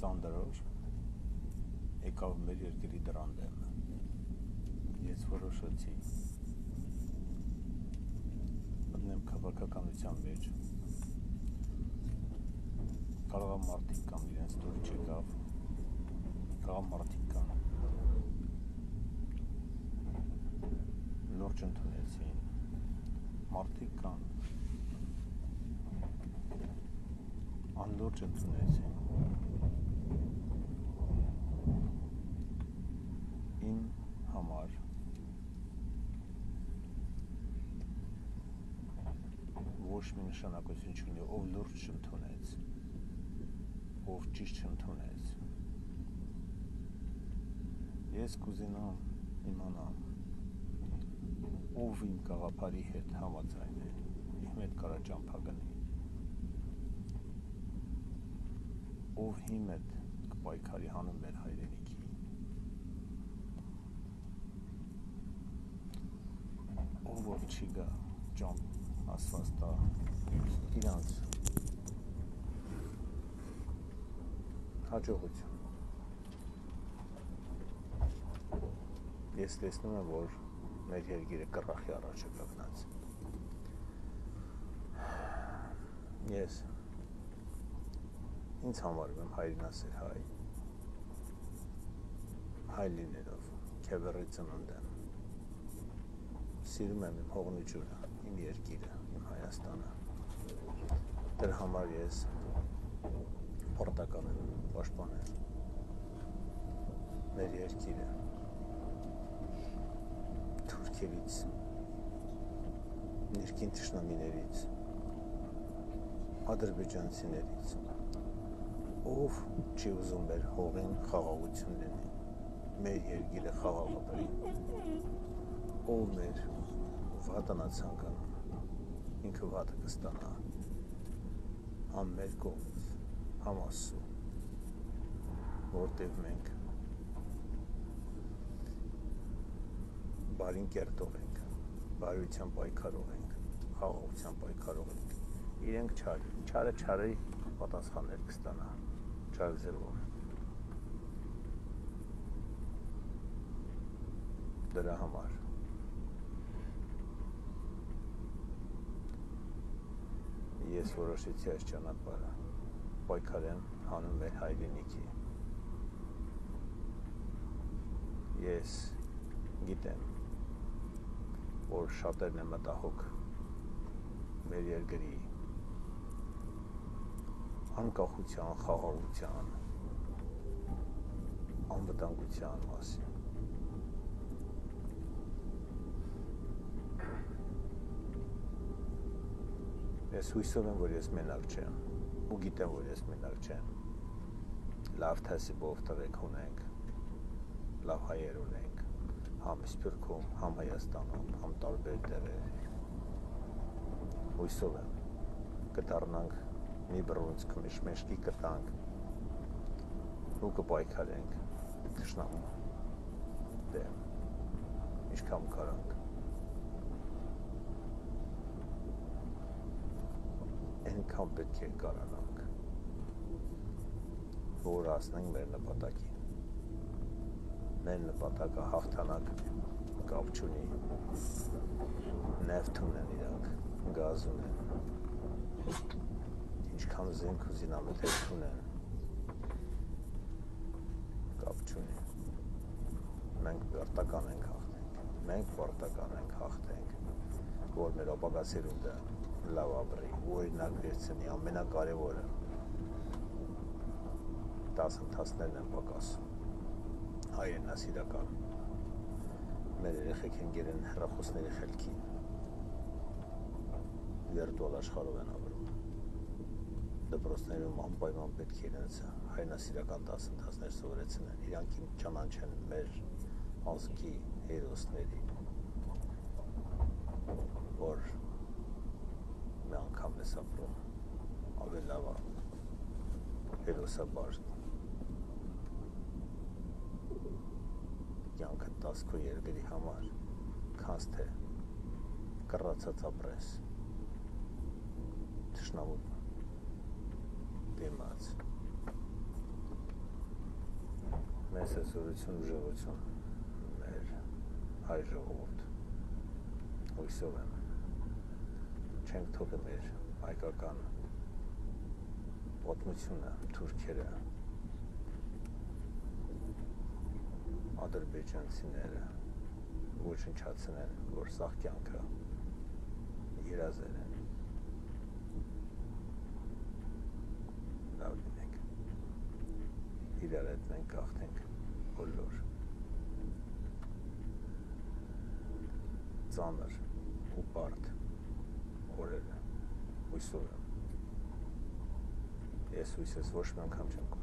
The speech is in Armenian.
ծանդրոր եկավ մեր երկրի դրան դեմը։ Ես որոշեցի մտնեմ քաղաքականության մեջ։ Կարող է մարդիկ կամ իրենց դուր չեկավ, կարող մարդիկ կան։ Լուրջ ընդունեցին։ Մարդիկ կան, անլուրջ ընդունեցին։ Իմ համար ոչ մի նշանակություն չունի, ով լուրջ չընդունեց, ով ճիշտ չընդունեց։ Ես կուզենամ իմանամ, ով իմ գաղափարի հետ համաձայն է, իմ հետ կարա ճամփա գնի ով հիմ հետ կպայքարի հանուն մեր հայրենիքի ով ով չի գա ճամ ասված տա իրանց հաջողություն ես տեսնում եմ որ մեր երկիրը կռախի առաջ է կանգնած ես ինձ համարում եմ հայրենասեր հայ հայ լինելով քեվերի ծնունդ եմ սիրում եմ իմ հողն ու ջուրը իմ երկիրը Հայաստանը դրա համար ես պարտական եմ պաշտպանել մեր երկիրը թուրքերից ներքին թշնամիներից ադրբեջանցիներից ով չի ուզում մեր հողին խաղաղություն լինի, մեր երկիրը խաղաղ ապրի, ով մեր վատանա ցանկանում, ինքը վատը կստանա, համ մեր կողմից, համ ասու, որտև մենք բարին կերտող ենք, բարության պայքարող ենք, խաղաղության պայքարող ենք, իրենք չար, չարը չարի պատասխաններ կստանա չար ձևով։ Դրա համար ես որոշեցի այս ճանապարհը պայքարեն հանուն մեր հայրենիքի։ Ես գիտեմ, որ շատերն են մտահոգ մեր երկրի անկախության, խաղաղության, անվտանգության մասին։ Ես հույսով եմ, որ ես մենակ չեմ, ու գիտեմ, որ ես մենակ չեմ։ Լավ թասիբով տղեկ ունենք, լավ հայեր ունենք, համ Սփյուռքում, համ Հայաստանում, համ տարբեր տեղեր։ Հույսով եմ կդառնանք մի բռունցք մեջքի կտանք ու կպայքարենք թշնամու դեմ ինչքան կարանք այնքան պետք է կարանանք որ հասնենք մեր նպատակին մեր նպատակը հաղթանակ կապ չունի նեֆտ ունեն իրանք գազ ունեն ինչքան զենք ու զինամթեր ունեն կապ չունի մենք պարտական ենք հաղթենք մենք պարտական ենք հաղթենք որ մեր ապագա սերունդը լավ ապրի օրինակ վերցնի ամենակարևորը դասընթացներն են պակասում հայրենասիրական մեր երեխեք են գերեն հեռախոսների խելքին վիրտուալ աշխարհով են ապրում դպրոցներում անպայման պետք է իրենց հայնասիրական դասընթացներ սովորեցնեն, իրանք ճանաչեն մեր ազգի հերոսների, որ ապրում, ավելի լավ է, հերոսաբար կյանքը տասքո երկրի համար, քանց թե կռացած ապրես, թշնամուտ դիմաց մեծ հզորություն ուժեղություն մեր հայ ժողովուրդ հույսով եմ չենք թողի մեր հայկական պատմությունը թուրքերը ադրբեջանցիները ոչնչացնեն որ սաղ կյանքը երազել են լավ լինենք իրար հետ մենք գաղթենք բոլոր ծանր ու բարդ օրերը հույսով եմ ես հույսես ոչ մի անգամ չեմ